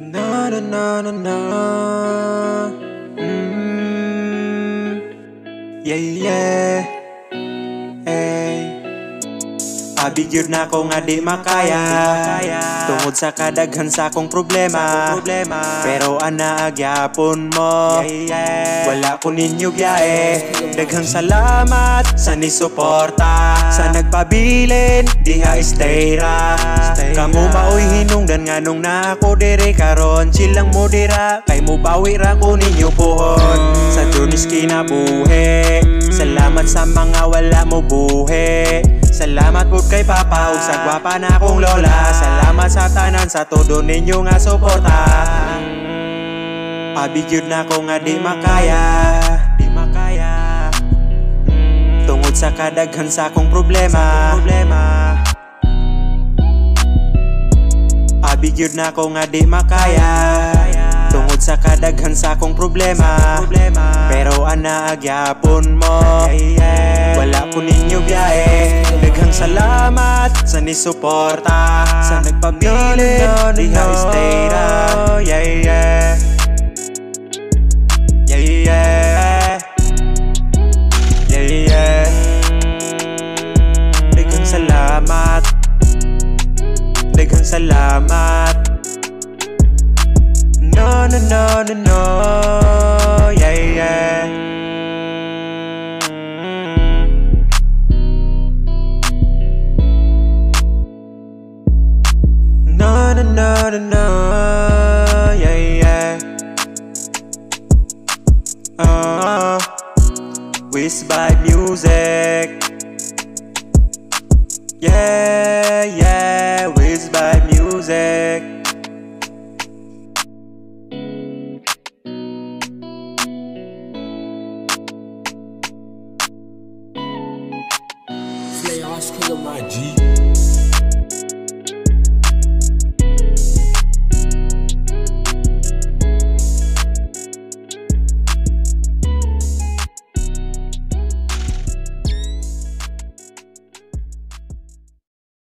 Na na na na na. Mm, Yeah yeah Pabigyod na ko nga di makaya. Tungod sa kadaghan sa akong problema. Pero ana agyapon mo. Wala ko ninyo biyahe. Daghang salamat sa nisuporta. Sa nagpabilin, diha stay ra Kamu maoy hinungdan nga nung na ako dire karon. Chilang mo dira, kay mo bawi ra ko ninyo buhon Sa tunis kinabuhi. Salamat sa mga wala mo buhi Salamat po kay Papa ug sa gwapa na akong lola. Salamat sa tanan sa todo ninyo nga suporta. Pabigyod na ko nga di makaya Di makaya. Tungod sa kadaghan sa akong problema. Problema Pabigyod na ko nga di makaya. Tungod sa kadaghan sa akong problema. Pero ana agyapon mo. Wala ko ninyo salamat sa nisuporta Sa nagpabilin, diha stay ra Yeah yeah. Yeah yeah. Yeah yeah. Daghang salamat. Daghang salamat. No, no, no, no, no. Yeah, yeah No, no, no, no, no Yeah, yeah. Uh, Wish by music. Yeah, yeah Wish by music. Slay Osh Killer, my G.